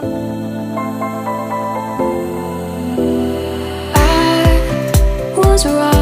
I was wrong.